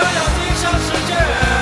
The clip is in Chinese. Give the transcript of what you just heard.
想要顶上世界